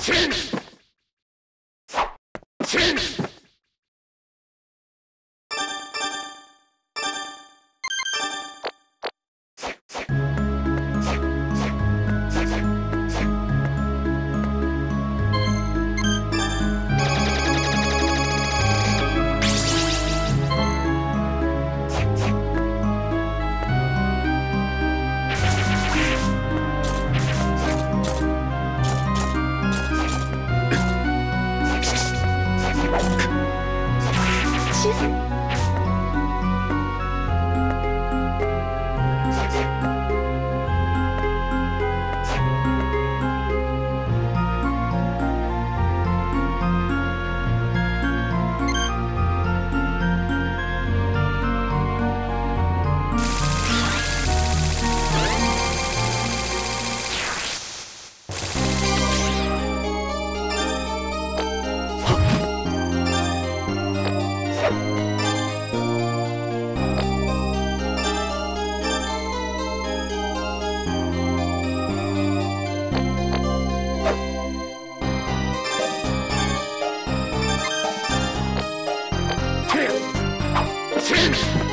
Two. Finish!